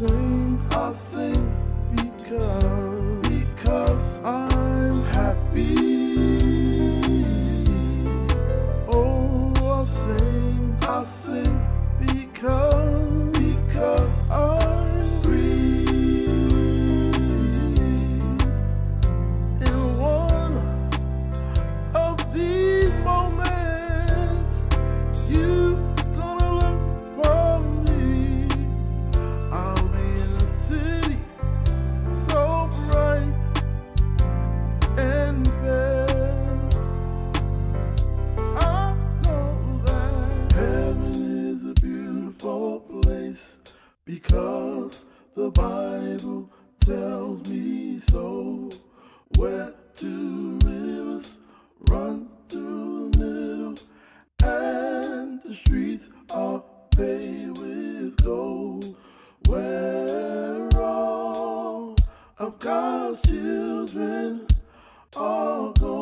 assim, assim. Because the Bible tells me so. Where two rivers run through the middle, and the streets are paved with gold. Where all of God's children are going.